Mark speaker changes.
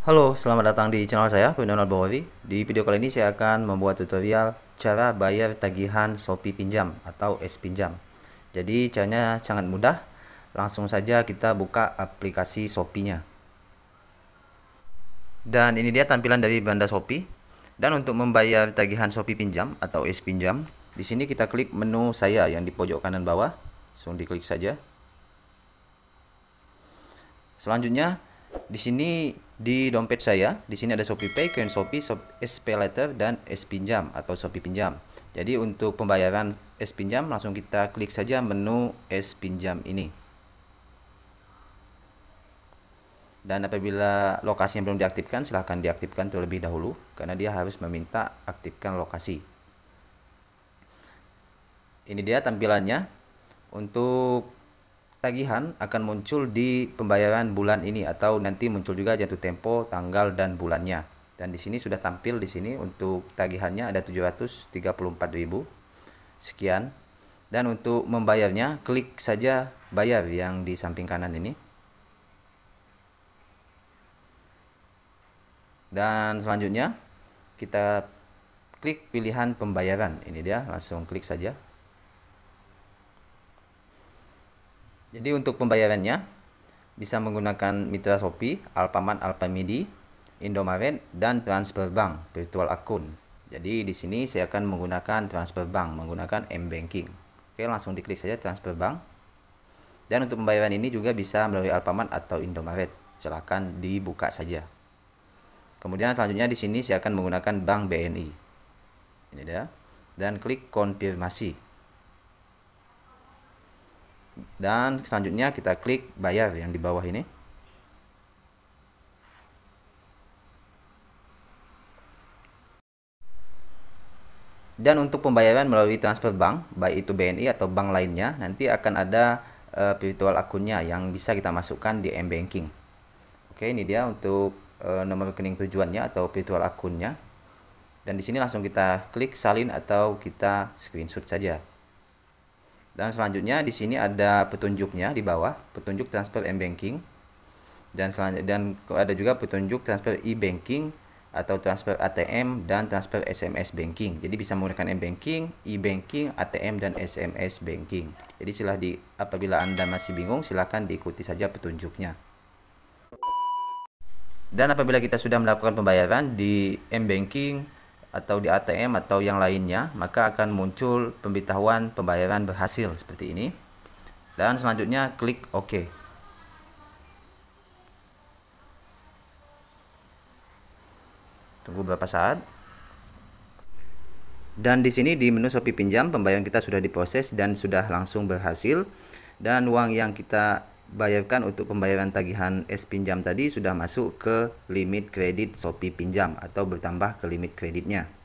Speaker 1: Halo, selamat datang di channel saya, Kunonal Bawawi. Di video kali ini saya akan membuat tutorial cara bayar tagihan Shopee Pinjam atau S Pinjam. Jadi caranya sangat mudah. Langsung saja kita buka aplikasi Shopee-nya. Dan ini dia tampilan dari banda Shopee. Dan untuk membayar tagihan Shopee Pinjam atau S Pinjam, di sini kita klik menu saya yang di pojok kanan bawah. Langsung diklik saja. Selanjutnya di sini di dompet saya, di sini ada Shopee Pay, Coin Shopee, Shop, SP Letter dan S Pinjam atau Shopee Pinjam. Jadi untuk pembayaran S Pinjam langsung kita klik saja menu S Pinjam ini. Dan apabila lokasinya belum diaktifkan, silahkan diaktifkan terlebih dahulu karena dia harus meminta aktifkan lokasi. Ini dia tampilannya. Untuk tagihan akan muncul di pembayaran bulan ini atau nanti muncul juga jatuh tempo, tanggal dan bulannya. Dan di sini sudah tampil di sini untuk tagihannya ada 734.000 sekian. Dan untuk membayarnya klik saja bayar yang di samping kanan ini. Dan selanjutnya kita klik pilihan pembayaran. Ini dia, langsung klik saja. Jadi untuk pembayarannya bisa menggunakan mitra Shopee, Alfamart, Alfamidi, Indomaret dan transfer bank virtual akun. Jadi di sini saya akan menggunakan transfer bank menggunakan M-Banking. Oke, langsung diklik saja transfer bank. Dan untuk pembayaran ini juga bisa melalui Alfamart atau Indomaret. Silakan dibuka saja. Kemudian selanjutnya di sini saya akan menggunakan bank BNI. Ini dia. Dan klik konfirmasi dan selanjutnya kita klik bayar yang di bawah ini. Dan untuk pembayaran melalui transfer bank baik itu BNI atau bank lainnya nanti akan ada uh, virtual akunnya yang bisa kita masukkan di M-Banking oke ini dia untuk uh, nomor rekening tujuannya atau virtual akunnya. Dan di sini langsung kita klik salin atau kita screenshot saja dan selanjutnya di sini ada petunjuknya di bawah, petunjuk transfer m-banking. Dan selanjutnya dan ada juga petunjuk transfer e-banking atau transfer ATM dan transfer SMS banking. Jadi bisa menggunakan m-banking, e-banking, ATM dan SMS banking. Jadi silah di apabila Anda masih bingung silahkan diikuti saja petunjuknya. Dan apabila kita sudah melakukan pembayaran di m-banking atau di ATM atau yang lainnya maka akan muncul pemberitahuan pembayaran berhasil seperti ini. Dan selanjutnya klik OK. Tunggu beberapa saat? Dan di sini di menu Shopee pinjam pembayaran kita sudah diproses dan sudah langsung berhasil. Dan uang yang kita bayarkan untuk pembayaran tagihan S pinjam tadi sudah masuk ke limit kredit Shopee pinjam atau bertambah ke limit kreditnya.